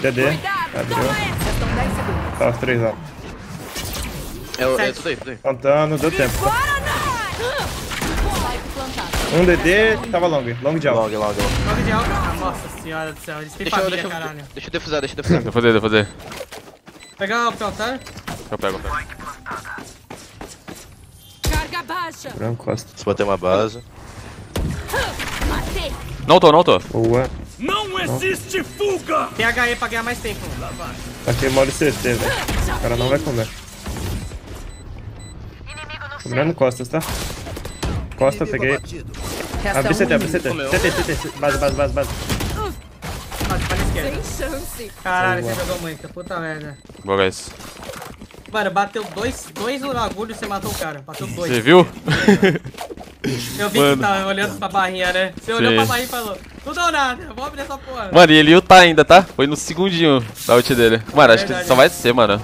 DD. Abriu. Restam 10 segundos. Tá os três lá. É, o- é tudo aí, tudo aí. Contando, deu tempo. Um DD, tava long. Long de alto. Long, long, long. Jogo de alto. Ah, Nossa senhora do céu, eles têm Deixa eu, família, deixa eu, caralho. deixa eu defusar, deixa eu defusar. Deixa eu fazer, deixa eu fazer. Pegar o plantar. Eu pego, eu pego. Carga baixa. Branco, costa. Se bater uma base. Matei. Não tô, não tô. Boa. Tem HE pra ganhar mais tempo. Aqui mole CT, velho. O cara não vai comer. Cobrando costas, tá? Costa, peguei. Um CT, abri inimigo. CT. CT, CT. Base, base, base, base. Esquerda. Sem chance. Caralho, você jogou muito. Puta merda. Boa, guys. Mano, bateu dois, dois no agulho e você matou o cara. Bateu dois. Você viu? Eu vi Mano. que tava olhando pra barrinha, né? Você olhou Sim. pra barrinha e falou: Não dou nada, vou abrir essa porra. Mano, e ele tá ainda, tá? Foi no segundinho da ult dele. Mano, acho que Verdade. só vai ser, mano.